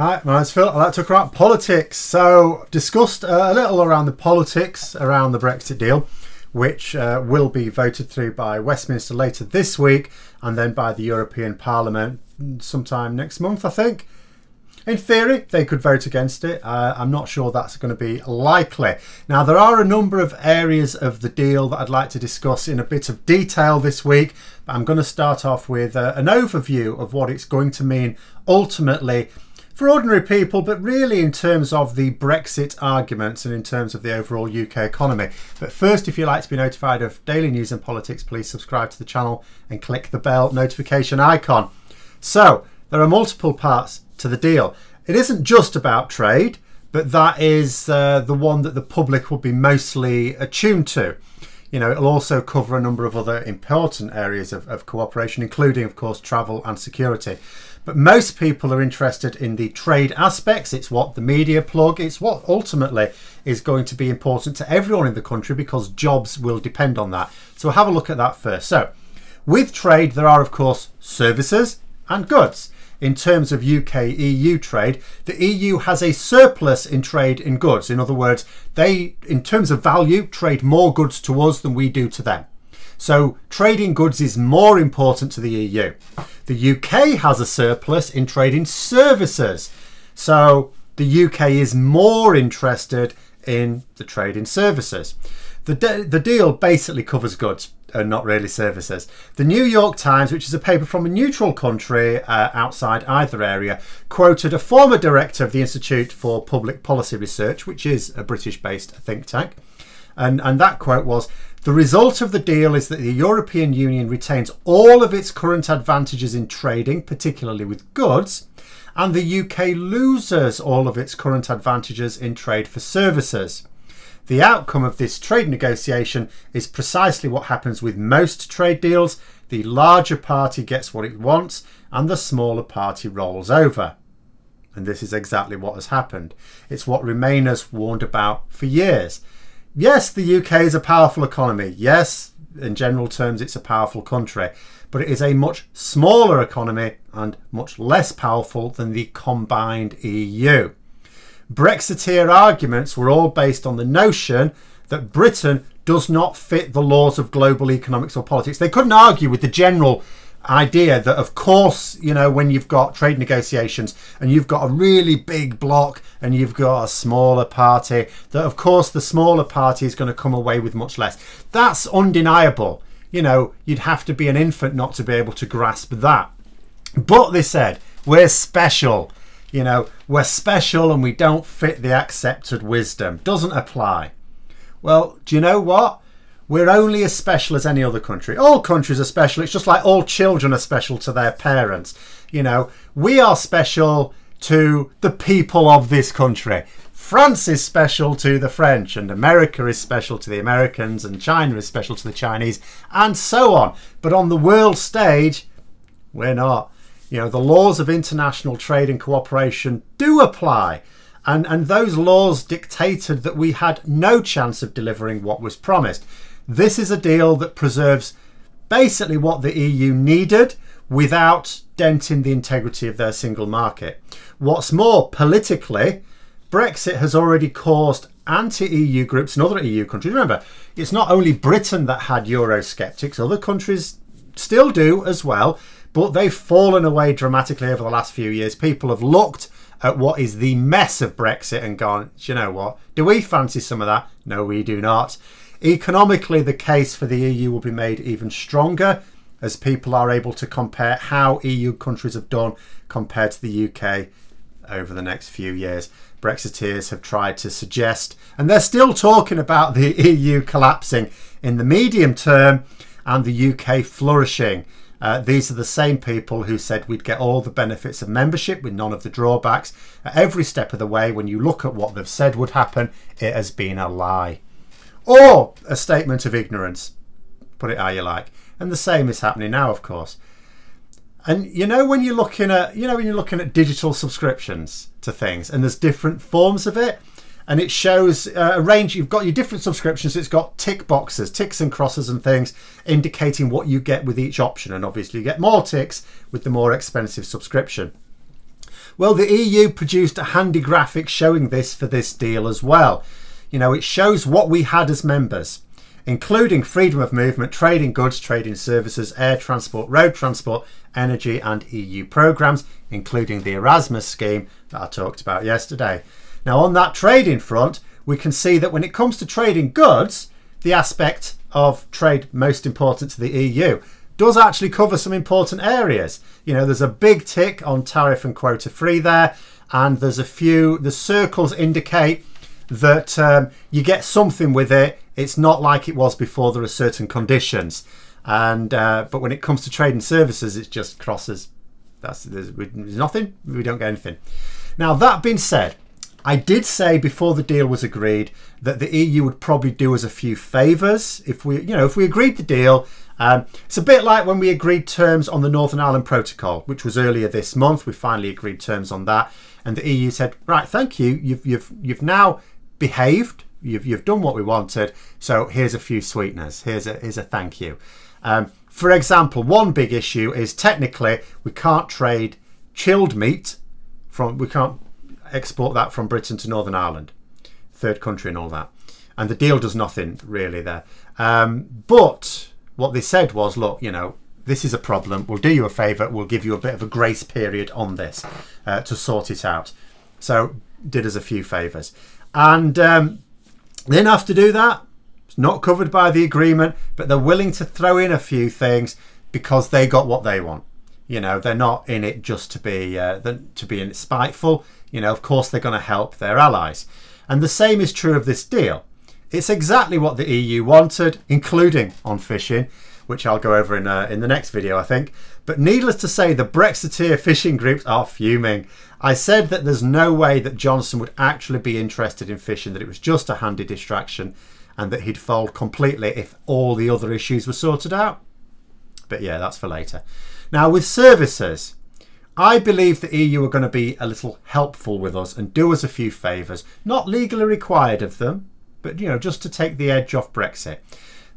Hi, my name's Phil. I'd like to talk about politics. So, discussed uh, a little around the politics around the Brexit deal, which uh, will be voted through by Westminster later this week and then by the European Parliament sometime next month, I think. In theory, they could vote against it. Uh, I'm not sure that's going to be likely. Now, there are a number of areas of the deal that I'd like to discuss in a bit of detail this week, but I'm going to start off with uh, an overview of what it's going to mean ultimately for ordinary people, but really in terms of the Brexit arguments and in terms of the overall UK economy. But first, if you'd like to be notified of daily news and politics, please subscribe to the channel and click the bell notification icon. So, there are multiple parts to the deal. It isn't just about trade, but that is uh, the one that the public will be mostly attuned to. You know, it'll also cover a number of other important areas of, of cooperation, including, of course, travel and security. But most people are interested in the trade aspects. It's what the media plug. It's what ultimately is going to be important to everyone in the country because jobs will depend on that. So we'll have a look at that first. So with trade, there are, of course, services and goods. In terms of UK EU trade, the EU has a surplus in trade in goods. In other words, they, in terms of value, trade more goods to us than we do to them. So trading goods is more important to the EU. The UK has a surplus in trading services. So the UK is more interested in the trade in services. The, de the deal basically covers goods and not really services. The New York Times, which is a paper from a neutral country uh, outside either area, quoted a former director of the Institute for Public Policy Research, which is a British based think tank. And, and that quote was the result of the deal is that the European Union retains all of its current advantages in trading, particularly with goods, and the UK loses all of its current advantages in trade for services. The outcome of this trade negotiation is precisely what happens with most trade deals. The larger party gets what it wants and the smaller party rolls over. And this is exactly what has happened. It's what Remainers warned about for years yes, the UK is a powerful economy. Yes, in general terms, it's a powerful country, but it is a much smaller economy and much less powerful than the combined EU. Brexiteer arguments were all based on the notion that Britain does not fit the laws of global economics or politics. They couldn't argue with the general idea that of course you know when you've got trade negotiations and you've got a really big bloc and you've got a smaller party that of course the smaller party is going to come away with much less. That's undeniable. You know you'd have to be an infant not to be able to grasp that. But they said we're special you know we're special and we don't fit the accepted wisdom doesn't apply well do you know what we're only as special as any other country. All countries are special. It's just like all children are special to their parents. You know, we are special to the people of this country. France is special to the French, and America is special to the Americans, and China is special to the Chinese, and so on. But on the world stage, we're not. You know, the laws of international trade and cooperation do apply. And, and those laws dictated that we had no chance of delivering what was promised. This is a deal that preserves basically what the EU needed without denting the integrity of their single market. What's more, politically, Brexit has already caused anti-EU groups in other EU countries. Remember, it's not only Britain that had Eurosceptics, other countries still do as well, but they've fallen away dramatically over the last few years. People have looked at what is the mess of Brexit and gone, you know what? Do we fancy some of that? No, we do not. Economically, the case for the EU will be made even stronger as people are able to compare how EU countries have done compared to the UK over the next few years. Brexiteers have tried to suggest, and they're still talking about the EU collapsing in the medium term and the UK flourishing. Uh, these are the same people who said we'd get all the benefits of membership with none of the drawbacks. At every step of the way, when you look at what they've said would happen, it has been a lie or a statement of ignorance. Put it how you like. And the same is happening now, of course. And you know when you're looking at you know when you're looking at digital subscriptions to things, and there's different forms of it, and it shows uh, a range. You've got your different subscriptions. It's got tick boxes, ticks and crosses and things, indicating what you get with each option. And obviously, you get more ticks with the more expensive subscription. Well, the EU produced a handy graphic showing this for this deal as well. You know, it shows what we had as members, including freedom of movement, trading goods, trading services, air transport, road transport, energy, and EU programs, including the Erasmus scheme that I talked about yesterday. Now, on that trading front, we can see that when it comes to trading goods, the aspect of trade most important to the EU does actually cover some important areas. You know, there's a big tick on tariff and quota free there, and there's a few, the circles indicate that um, you get something with it. It's not like it was before. There are certain conditions, and uh, but when it comes to trade and services, it's just crosses. That's there's, there's nothing. We don't get anything. Now that being said, I did say before the deal was agreed that the EU would probably do us a few favours if we, you know, if we agreed the deal. Um, it's a bit like when we agreed terms on the Northern Ireland Protocol, which was earlier this month. We finally agreed terms on that, and the EU said, "Right, thank you. You've you've you've now behaved. You've you've done what we wanted. So here's a few sweeteners. Here's a here's a thank you." Um, for example, one big issue is technically we can't trade chilled meat from we can't export that from Britain to Northern Ireland, third country and all that. And the deal does nothing really there. Um, but what they said was, look, you know, this is a problem. We'll do you a favour. We'll give you a bit of a grace period on this uh, to sort it out. So did us a few favours. And um, then to do that. It's not covered by the agreement, but they're willing to throw in a few things because they got what they want. You know, they're not in it just to be uh, to be spiteful. You know, of course they're going to help their allies. And the same is true of this deal. It's exactly what the EU wanted, including on fishing, which I'll go over in, uh, in the next video, I think. But needless to say, the Brexiteer fishing groups are fuming. I said that there's no way that Johnson would actually be interested in fishing, that it was just a handy distraction, and that he'd fold completely if all the other issues were sorted out. But yeah, that's for later. Now, with services, I believe the EU are going to be a little helpful with us and do us a few favours, not legally required of them, but you know, just to take the edge off Brexit.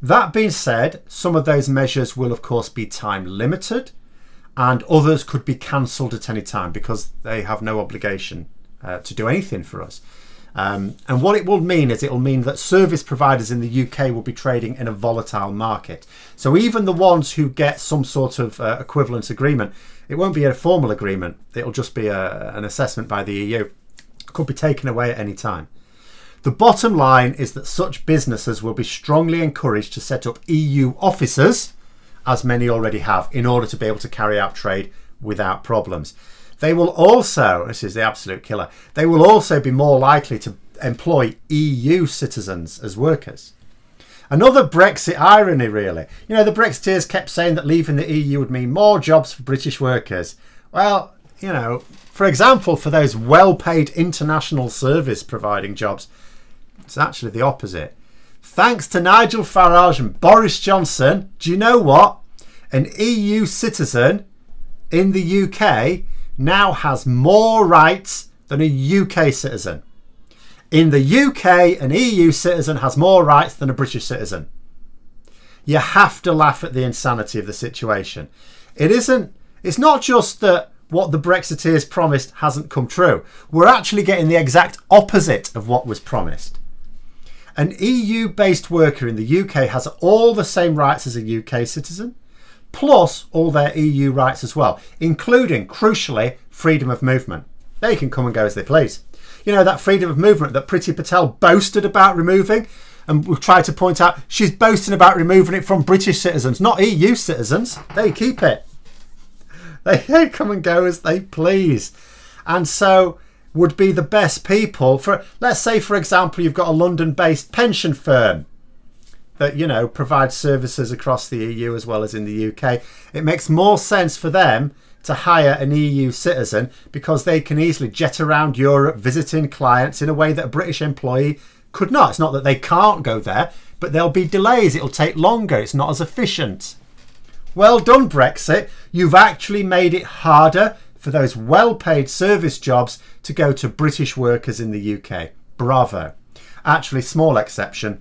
That being said, some of those measures will of course be time limited and others could be cancelled at any time because they have no obligation uh, to do anything for us. Um, and what it will mean is it will mean that service providers in the UK will be trading in a volatile market. So even the ones who get some sort of uh, agreement it won't be a formal agreement. It'll just be a, an assessment by the EU. Could be taken away at any time. The bottom line is that such businesses will be strongly encouraged to set up EU offices, as many already have, in order to be able to carry out trade without problems. They will also, this is the absolute killer, they will also be more likely to employ EU citizens as workers. Another Brexit irony, really. You know, the Brexiteers kept saying that leaving the EU would mean more jobs for British workers. Well, you know, for example, for those well paid international service providing jobs, it's actually the opposite. Thanks to Nigel Farage and Boris Johnson, do you know what? An EU citizen in the UK now has more rights than a UK citizen. In the UK, an EU citizen has more rights than a British citizen. You have to laugh at the insanity of the situation. It isn't, it's not just that what the Brexiteers promised hasn't come true. We're actually getting the exact opposite of what was promised. An EU based worker in the UK has all the same rights as a UK citizen, plus all their EU rights as well, including, crucially, freedom of movement. They can come and go as they please you know, that freedom of movement that Priti Patel boasted about removing. And we've tried to point out she's boasting about removing it from British citizens, not EU citizens. They keep it. They, they come and go as they please. And so would be the best people for let's say for example you've got a London based pension firm that you know provides services across the EU as well as in the UK it makes more sense for them to hire an EU citizen because they can easily jet around Europe visiting clients in a way that a British employee could not. It's not that they can't go there, but there'll be delays. It'll take longer. It's not as efficient. Well done, Brexit. You've actually made it harder for those well paid service jobs to go to British workers in the UK. Bravo. Actually, small exception,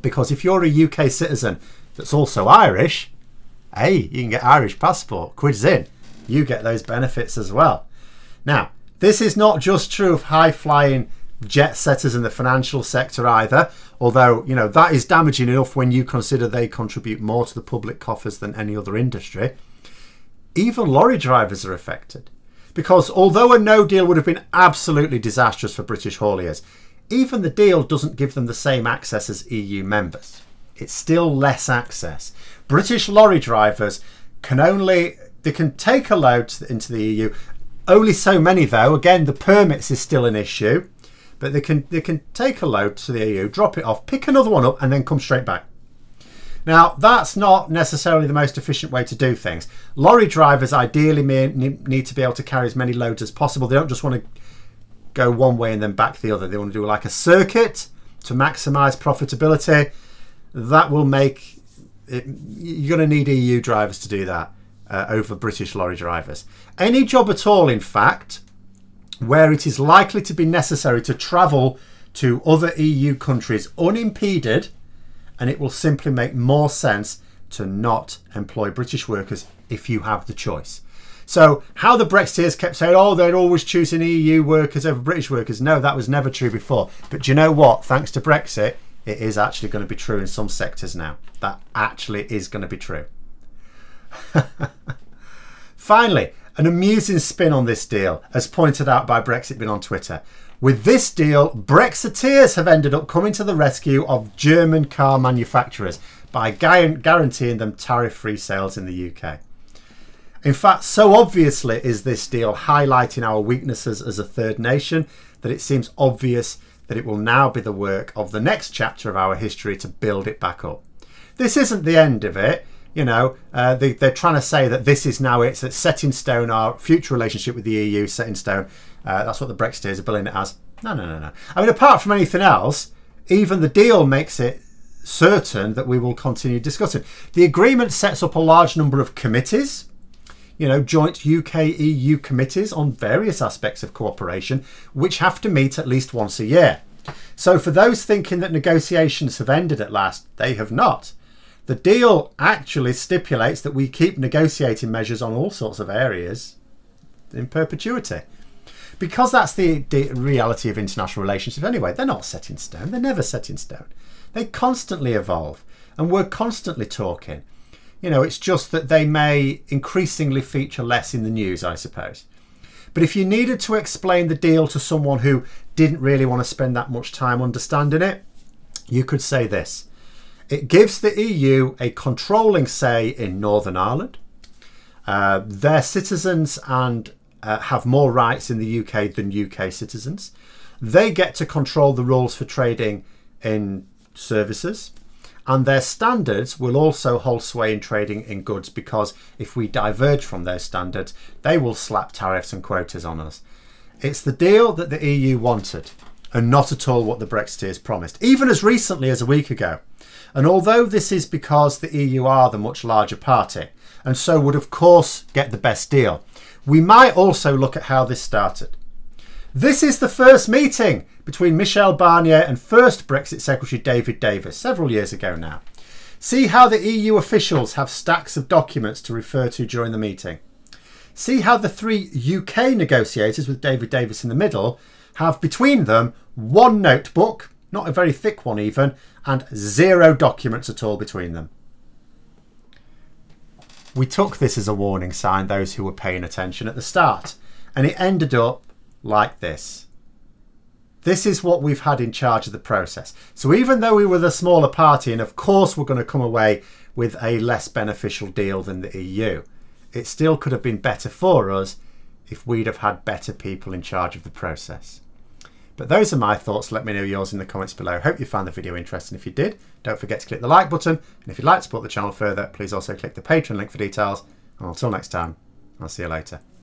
because if you're a UK citizen that's also Irish, hey, you can get Irish passport, quids in you get those benefits as well. Now, This is not just true of high flying jet setters in the financial sector either, although, you know, that is damaging enough when you consider they contribute more to the public coffers than any other industry. Even lorry drivers are affected. Because although a no deal would have been absolutely disastrous for British hauliers, even the deal doesn't give them the same access as EU members. It's still less access. British lorry drivers can only they can take a load into the EU. Only so many though. Again, the permits is still an issue, but they can they can take a load to the EU, drop it off, pick another one up, and then come straight back. Now, that's not necessarily the most efficient way to do things. Lorry drivers ideally may, need to be able to carry as many loads as possible. They don't just want to go one way and then back the other. They want to do like a circuit to maximize profitability. That will make it, you're going to need EU drivers to do that uh, over British lorry drivers. Any job at all, in fact, where it is likely to be necessary to travel to other EU countries unimpeded and it will simply make more sense to not employ British workers if you have the choice. So, how the Brexiteers kept saying, oh, they're always choosing EU workers over British workers. No, that was never true before. But do you know what? Thanks to Brexit, it is actually going to be true in some sectors now. That actually is going to be true. Finally, an amusing spin on this deal, as pointed out by Brexit Bin on Twitter. With this deal, Brexiteers have ended up coming to the rescue of German car manufacturers by guaranteeing them tariff free sales in the UK. In fact, so obviously is this deal highlighting our weaknesses as a third nation that it seems obvious that it will now be the work of the next chapter of our history to build it back up. This isn't the end of it. You know, uh, they, are trying to say that this is now it's, set in stone, our future relationship with the EU set in stone. Uh, that's what the Brexiteers are billing it as. No, no, no, no. I mean, apart from anything else, even the deal makes it certain that we will continue discussing. The agreement sets up a large number of committees, you know, joint UK EU committees on various aspects of cooperation, which have to meet at least once a year. So, for those thinking that negotiations have ended at last, they have not. The deal actually stipulates that we keep negotiating measures on all sorts of areas in perpetuity because that's the, reality of international relationships anyway. They're not set in stone. They're never set in stone. They constantly evolve, and we're constantly talking. You know, it's just that they may increasingly feature less in the news, I suppose. But if you needed to explain the deal to someone who didn't really want to spend that much time understanding it, you could say this. It gives the EU a controlling say in Northern Ireland. Uh, their citizens and uh, have more rights in the UK than UK citizens. They get to control the rules for trading in services. And their standards will also hold sway in trading in goods because if we diverge from their standards, they will slap tariffs and quotas on us. It's the deal that the EU wanted and not at all what the Brexiteers promised, even as recently as a week ago. And although this is because the EU are the much larger party, and so would of course get the best deal, we might also look at how this started. This is the first meeting between Michel Barnier and first Brexit Secretary David Davis, several years ago now. See how the EU officials have stacks of documents to refer to during the meeting. See how the three UK negotiators, with David Davis in the middle, have between them one notebook, not a very thick one even, and zero documents at all between them. We took this as a warning sign, those who were paying attention at the start, and it ended up like this. This is what we've had in charge of the process. So even though we were the smaller party, and of course we're going to come away with a less beneficial deal than the EU, it still could have been better for us if we'd have had better people in charge of the process. But those are my thoughts. Let me know yours in the comments below. Hope you found the video interesting. If you did, don't forget to click the like button. And if you'd like to support the channel further, please also click the Patreon link for details. And until next time, I'll see you later.